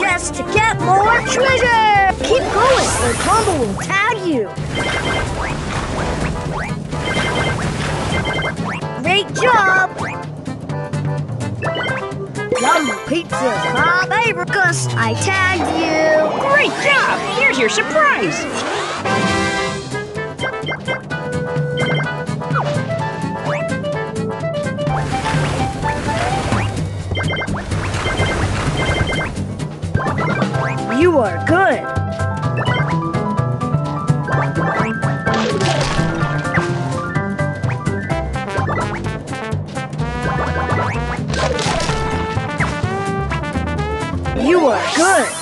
best to get more treasure! Keep going or Combo will tag you! Great job! Yum my favorite, Gus. I tagged you. Great job! Here's your surprise! You are good. You are good.